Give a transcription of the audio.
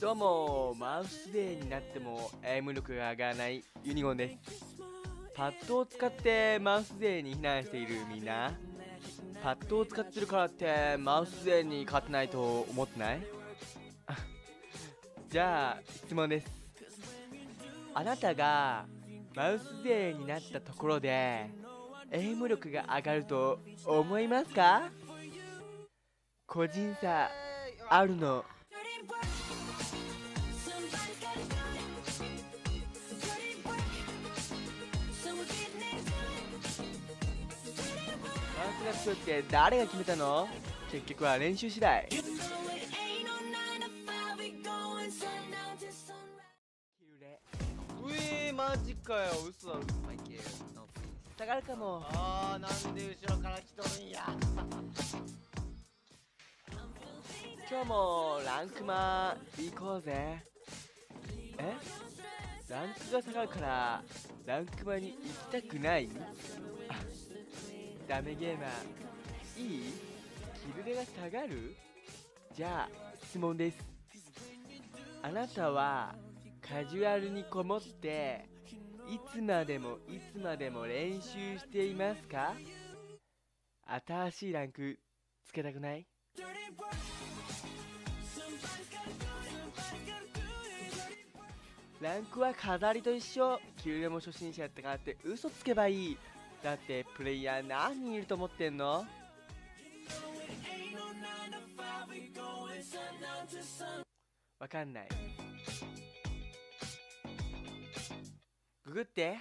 どうもマウス勢になってもエイム力が上がらないユニゴンです。パッドを使ってマウス勢に非難しているみんな。パッドを使ってるからってマウス勢に勝てないと思ってない？じゃあ質問です。あなたがマウス勢になったところでエイム力が上がると思いますか？個人差あるの。マウスが強いって誰が決めたの？結局は練習次第。キルレうえー、マジかよ。嘘だろ。下がるかも。あーなんで後ろから来とるんや。今日もランクマン行こうぜ。え？ランクが下がるからランクマンに行きたくない？あダメゲーマー。いい？キルレが下がる？じゃあ質問です。あなたはカジュアルにこもっていつまでもいつまでも練習していますか？新しいランクつけたくない？ランクは飾りと一緒。キルレも初心者やったからって嘘つけばいい。だってプレイヤー何人いると思ってんの？わかんない。ググって。